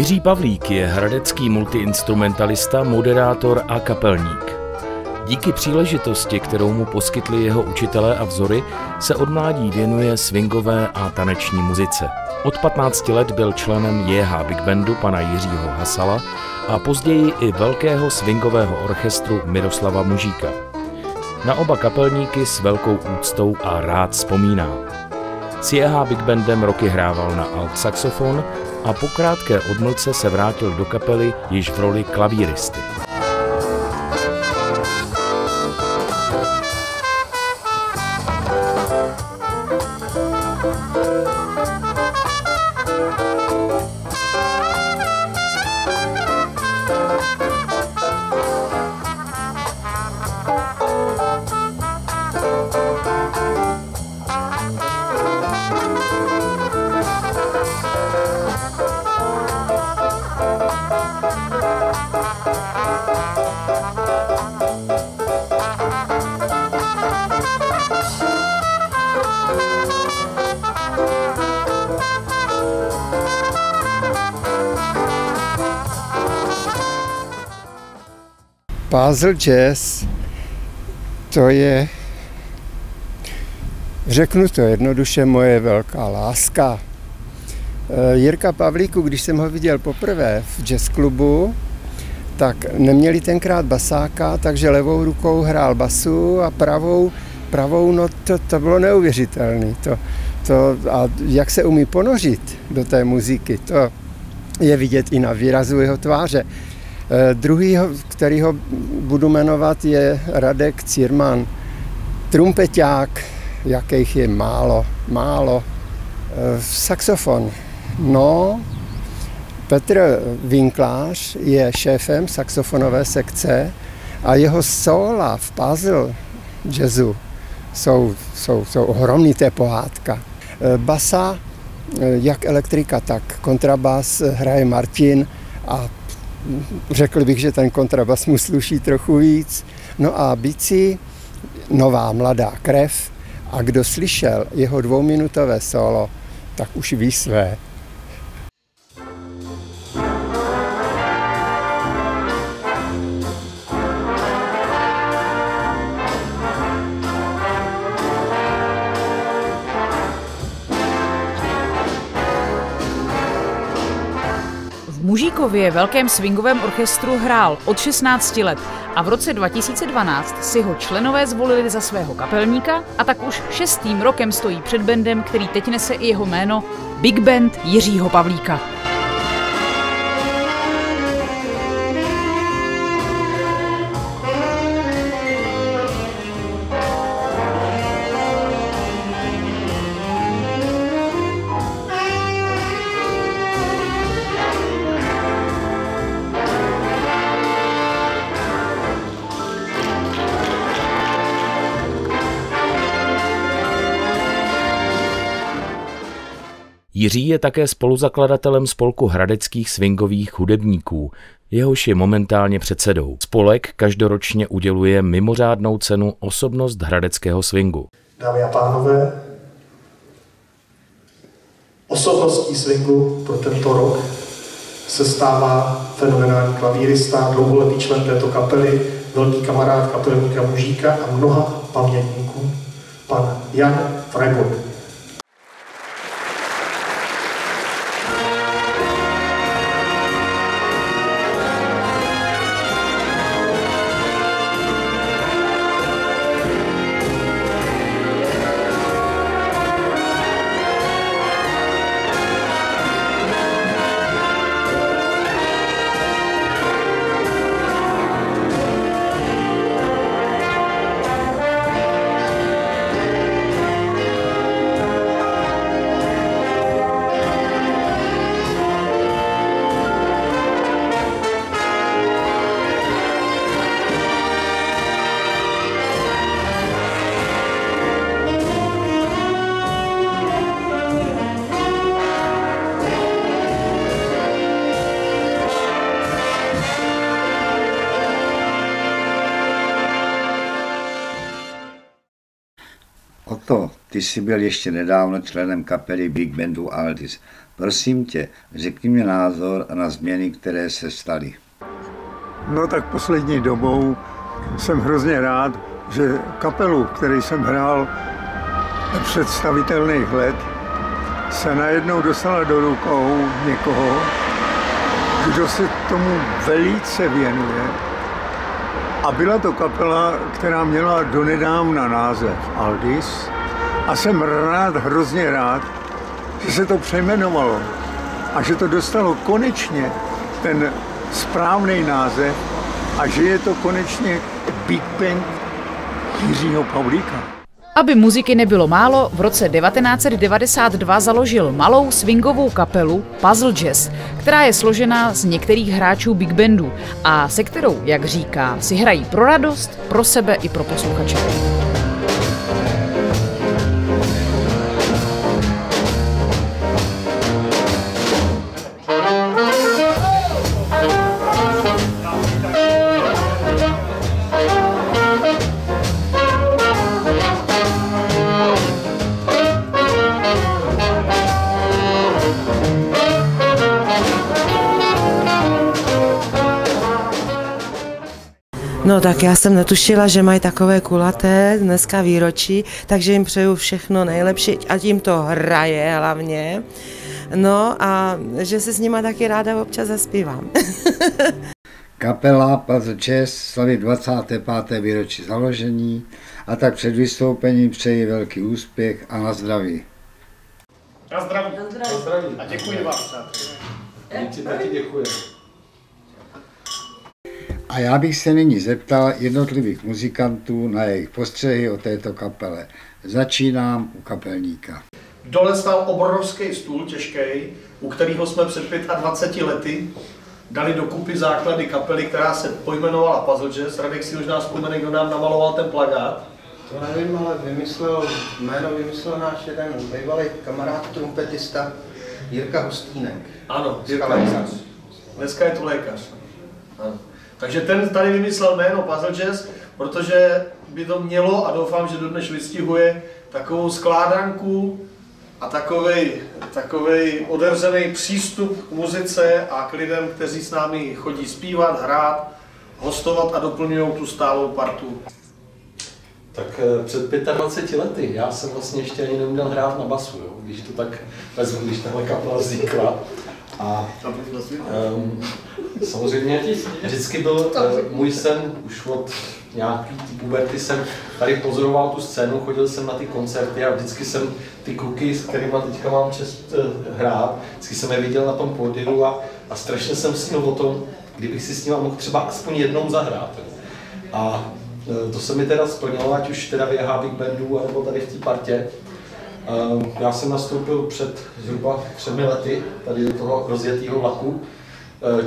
Jiří Pavlík je hradecký multiinstrumentalista, moderátor a kapelník. Díky příležitosti, kterou mu poskytli jeho učitelé a vzory, se od mládí věnuje swingové a taneční muzice. Od 15 let byl členem JH Big Bandu pana Jiřího Hasala a později i velkého swingového orchestru Miroslava Mužíka. Na oba kapelníky s velkou úctou a rád vzpomíná. S JH Big Bandem roky hrával na alt saxofon a po krátké odmlce se vrátil do kapely již v roli klavíristy. Puzzle Jazz, to je, řeknu to jednoduše, moje velká láska. Eh, Jirka Pavlíku, když jsem ho viděl poprvé v jazz klubu, tak neměli tenkrát basáka, takže levou rukou hrál basu a pravou, pravou no to, to bylo neuvěřitelné. To, to, a jak se umí ponořit do té muziky, to je vidět i na výrazu jeho tváře. Eh, druhý, kterýho budu jmenovat, je Radek Círman. Trumpeťák, jakých je málo, málo. Eh, saxofon. No, Petr Vinklář je šéfem saxofonové sekce a jeho sola v puzzle jazzu jsou, jsou, jsou ohromný, to je pohádka. Eh, basa, jak elektrika, tak kontrabas hraje Martin a řekl bych, že ten kontrabas mu sluší trochu víc. No a bicí, nová mladá krev a kdo slyšel jeho dvouminutové solo, tak už ví své. Mužíkově velkém swingovém orchestru hrál od 16 let a v roce 2012 si ho členové zvolili za svého kapelníka a tak už šestým rokem stojí před bandem, který teď nese i jeho jméno Big Band Jiřího Pavlíka. Jiří je také spoluzakladatelem spolku hradeckých swingových hudebníků, jehož je momentálně předsedou. Spolek každoročně uděluje mimořádnou cenu osobnost hradeckého swingu. Dámy a pánové, osobností swingu pro tento rok se stává fenomenální klavírista, dlouholetý člen této kapely, velký kamarád kapelníka Mužíka a mnoha pamětníků, pan Jan Freiburg. Ty jsi byl ještě nedávno členem kapely Big Bandu Aldis. Prosím tě, řekni mi názor na změny, které se staly. No tak poslední dobou jsem hrozně rád, že kapelu, který jsem hrál představitelných let, se najednou dostala do rukou někoho, kdo se tomu velice věnuje. A byla to kapela, která měla donedávna název Aldis. A jsem rád, hrozně rád, že se to přejmenovalo a že to dostalo konečně ten správný název a že je to konečně Big Band Jiřího Pavlíka. Aby muziky nebylo málo, v roce 1992 založil malou swingovou kapelu Puzzle Jazz, která je složená z některých hráčů big bandu a se kterou, jak říká, si hrají pro radost, pro sebe i pro posluchače. No tak já jsem netušila, že mají takové kulaté dneska výročí, takže jim přeju všechno nejlepší, a tím to hraje hlavně. No a že se s nima taky ráda občas zaspívám. Kapela Puzzle Jazz slaví 25. výročí založení a tak před vystoupením přeji velký úspěch a na zdraví. Na zdraví. Na zdraví. A děkuji vám. Ti taky děkuji. A já bych se nyní zeptal jednotlivých muzikantů na jejich postřehy o této kapele. Začínám u kapelníka. Dole stál obrovský stůl, těžký, u kterého jsme před 25 lety dali dokupy základy kapely, která se pojmenovala Puzzle Jazz. Radek si možná vzpomene, kdo nám namaloval ten plagát. To nevím, ale vymyslel, jméno vymyslel náš jeden bývalý kamarád, trumpetista Jirka Hostínek. Ano, Jirka lékař. Dneska je to lékař. Ano. Takže ten tady vymyslel jméno Puzzle Jazz, protože by to mělo, a doufám, že dodnes vystihuje, takovou skládanku a takovej, takovej odevřený přístup k muzice a k lidem, kteří s námi chodí zpívat, hrát, hostovat a doplňují tu stálou partu. Tak eh, před 25 lety, já jsem vlastně ještě ani neuměl hrát na basu, jo? když to tak vezmu, když tahle kapela vznikla. A um, samozřejmě vždycky byl uh, můj sen, už od nějaký ty puberty jsem tady pozoroval tu scénu, chodil jsem na ty koncerty a vždycky jsem ty kluky, s kterými teďka mám čest uh, hrát, vždycky jsem je viděl na tom pódiu a, a strašně jsem snil o tom, kdybych si s nimi mohl třeba aspoň jednou zahrát. A e, to se mi teda splnilo, ať už teda v JH Big Bandu, nebo tady v té partě. Já jsem nastoupil před zhruba třemi lety tady do toho rozjetého vlaku,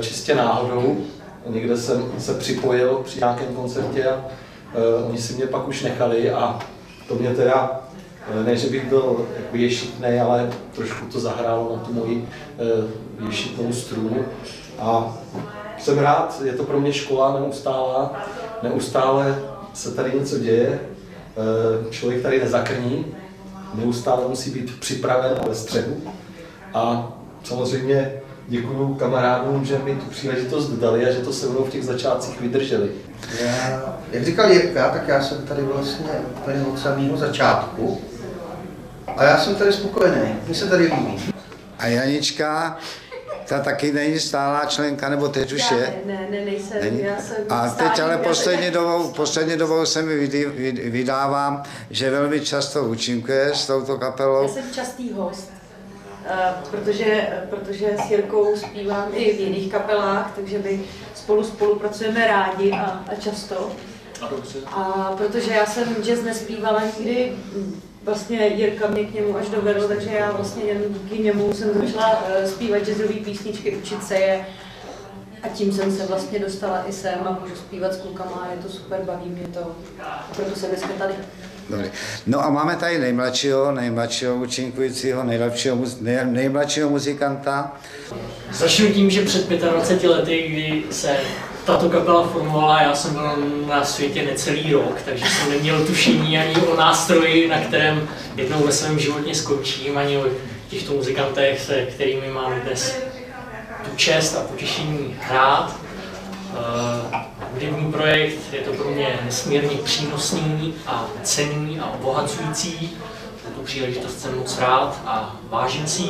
čistě náhodou. Někde jsem se připojil při nějakém koncertě a oni si mě pak už nechali a to mě teda, ne že bych byl jako ješitnej, ale trošku to zahrálo na tu moji ješitnou strunu. A jsem rád, je to pro mě škola neustálá, neustále se tady něco děje, Eh, člověk tady nezakrní, neustále musí být připraven ve střehu. A samozřejmě děkuji kamarádům, že mi tu příležitost dali a že to se mnou v těch začátcích vydrželi. Já, jak říkal Jirka, tak já jsem tady vlastně úplně od samého začátku. A já jsem tady spokojený, mně se tady líbí. A Janička, ta taky není stálá členka, nebo teď už je? Ne, ne, nejsem. Není? Já jsem A teď stálý ale vedle. poslední dobou, poslední dobou se mi vydávám, že velmi často účinkuje s touto Já kapelou. jsem častý host, protože, protože s Jirkou zpívám i v jiných kapelách, takže my spolu spolupracujeme rádi a, a často. A dobře. A protože já jsem jazz nespívala nikdy, vlastně Jirka mě k němu až dovedl, takže já vlastně jen díky němu jsem začala eh, zpívat jazzové písničky, učit se je. A tím jsem se vlastně dostala i sem a můžu zpívat s klukama, je to super, baví mě to. Proto jsem dneska tady. Dobrý. No a máme tady nejmladšího, nejmladšího účinkujícího, nejlepšího, nej, nejmladšího muzikanta. Začnu tím, že před 25 lety, kdy se tato kapela formovala, já jsem byl na světě necelý rok, takže jsem neměl tušení ani o nástroji, na kterém jednou ve svém životě skončím, ani o těchto muzikantech, se kterými mám dnes tu čest a potěšení hrát. Uh, hudební projekt je to pro mě nesmírně přínosný a cenný a obohacující. Tu příležitost jsem moc rád a vážím si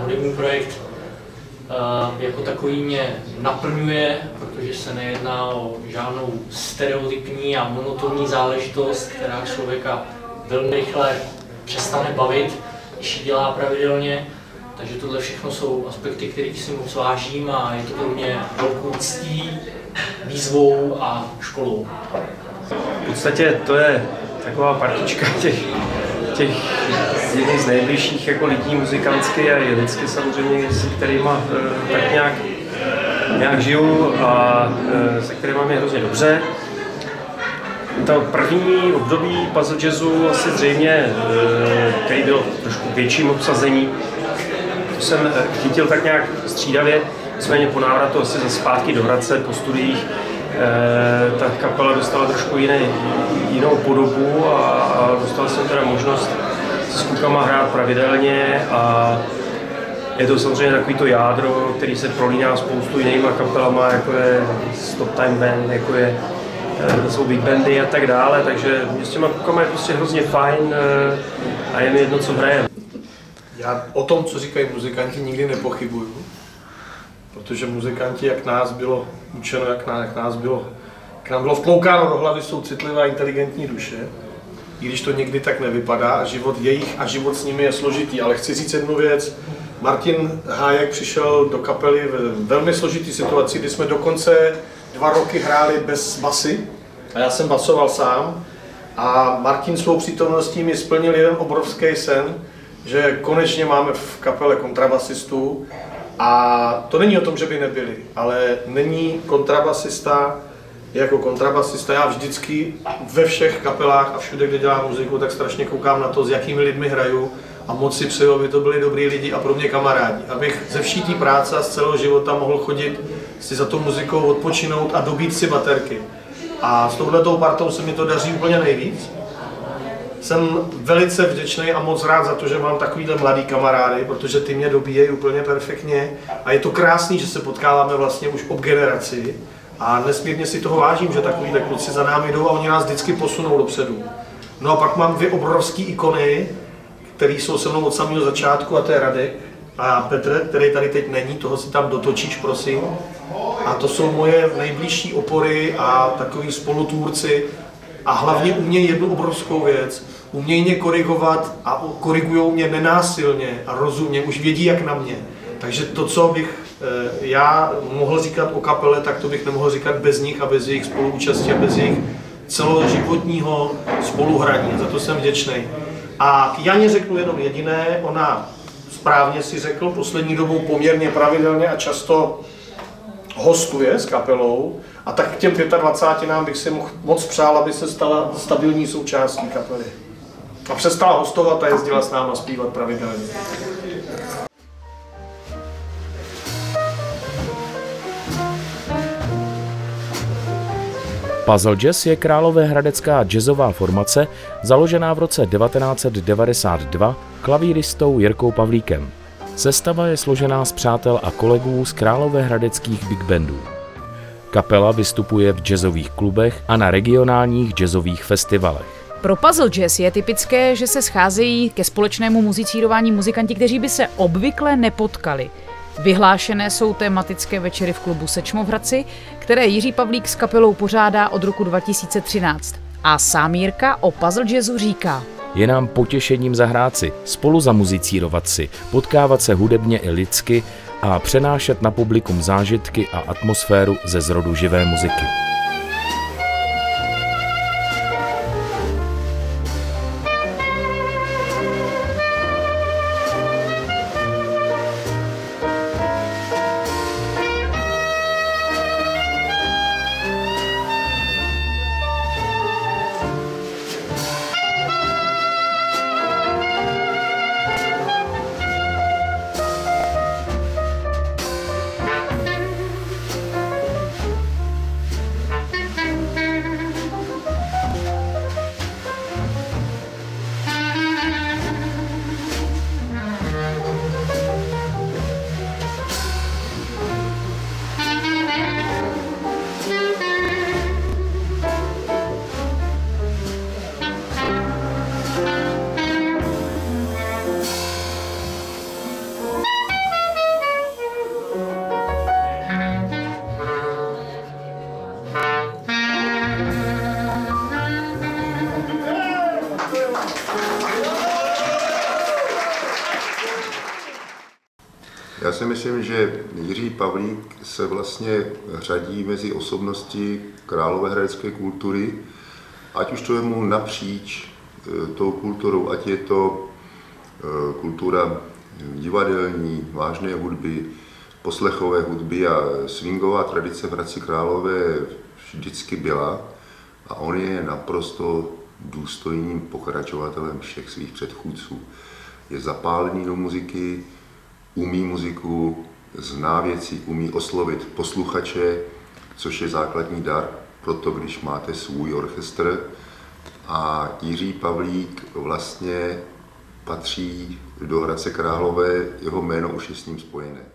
hudební projekt uh, jako takový mě naplňuje, protože se nejedná o žádnou stereotypní a monotonní záležitost, která člověka velmi rychle přestane bavit, když ji dělá pravidelně. Takže tohle všechno jsou aspekty, kterých si moc vážím a je to pro mě velkou ctí, výzvou a školou. V podstatě to je taková partička těch, těch jedných z nejbližších jako lidí muzikantsky a je lidsky samozřejmě, se kterými eh, tak nějak, nějak žiju a eh, se kterými je hrozně dobře. To první období puzzle jazzu asi zřejmě, eh, který byl trošku větším obsazení, jsem chytil tak nějak střídavě, nicméně po návratu asi ze zpátky do Hradce po studiích ta kapela dostala trošku jiný, jinou podobu a, a dostal jsem teda možnost s klukama hrát pravidelně a je to samozřejmě takový to jádro, který se prolíná spoustu jinýma kapelama, jako je Stop Time Band, jako je to jsou big bandy a tak dále, takže s těma klukama je prostě hrozně fajn a je mi jedno, co hraje. Já o tom, co říkají muzikanti, nikdy nepochybuju, protože muzikanti, jak nás bylo učeno, jak, nás, jak nás bylo, jak nám bylo vtloukáno do hlavy, jsou citlivé a inteligentní duše i když to někdy tak nevypadá a život jejich a život s nimi je složitý. Ale chci říct jednu věc. Martin Hájek přišel do kapely v velmi složitý situaci, kdy jsme dokonce dva roky hráli bez basy a já jsem basoval sám a Martin svou přítomností mi splnil jeden obrovský sen, že konečně máme v kapele kontrabasistu a to není o tom, že by nebyli, ale není kontrabasista jako kontrabasista, já vždycky ve všech kapelách a všude, kde dělám muziku, tak strašně koukám na to, s jakými lidmi hraju a moc si přeju, aby to byli dobrý lidi a pro mě kamarádi. Abych ze vší té práce a z celého života mohl chodit si za tou muzikou odpočinout a dobít si baterky. A s touhletou partou se mi to daří úplně nejvíc. Jsem velice vděčný a moc rád za to, že mám takovýhle mladý kamarády, protože ty mě dobíjejí úplně perfektně. A je to krásný, že se potkáváme vlastně už ob generaci a nesmírně si toho vážím, že takovýhle kluci za námi jdou a oni nás vždycky posunou dopředu. No a pak mám dvě obrovské ikony, které jsou se mnou od samého začátku, a to je Radek a Petr, který tady teď není, toho si tam dotočíš, prosím. A to jsou moje nejbližší opory a takový spolutvůrci. A hlavně umějí jednu obrovskou věc. Umějí mě korigovat a korigují mě nenásilně a rozumně, už vědí jak na mě. Takže to, co bych Eh, já mohl říkat o kapele, tak to bych nemohl říkat bez nich a bez jejich spoluúčastí a bez jejich celoživotního spoluhraní. Za to jsem vděčný. A k Janě řeknu jenom jediné, ona správně si řekl, poslední dobou poměrně pravidelně a často hostuje s kapelou, a tak k těm 25 nám bych si mohl moc přál, aby se stala stabilní součástí kapely. A přestala hostovat a jezdila s náma zpívat pravidelně. Puzzle Jazz je královéhradecká jazzová formace, založená v roce 1992 klavíristou Jirkou Pavlíkem. Sestava je složená z přátel a kolegů z královéhradeckých big bandů. Kapela vystupuje v jazzových klubech a na regionálních jazzových festivalech. Pro Puzzle Jazz je typické, že se scházejí ke společnému muzicírování muzikanti, kteří by se obvykle nepotkali – Vyhlášené jsou tematické večery v klubu Sečmo v Hradci, které Jiří Pavlík s kapelou pořádá od roku 2013. A sám Jirka o puzzle jazzu říká. Je nám potěšením zahrát si, spolu zamuzicírovat si, potkávat se hudebně i lidsky a přenášet na publikum zážitky a atmosféru ze zrodu živé muziky. Si myslím, že Jiří Pavlík se vlastně řadí mezi osobnosti královéhradecké kultury, ať už to je mu napříč e, tou kulturou, ať je to e, kultura divadelní, vážné hudby, poslechové hudby a swingová tradice v Hradci Králové vždycky byla a on je naprosto důstojným pokračovatelem všech svých předchůdců. Je zapálený do muziky, umí muziku, zná věci, umí oslovit posluchače, což je základní dar proto, když máte svůj orchestr. A Jiří Pavlík vlastně patří do Hradce Králové, jeho jméno už je s ním spojené.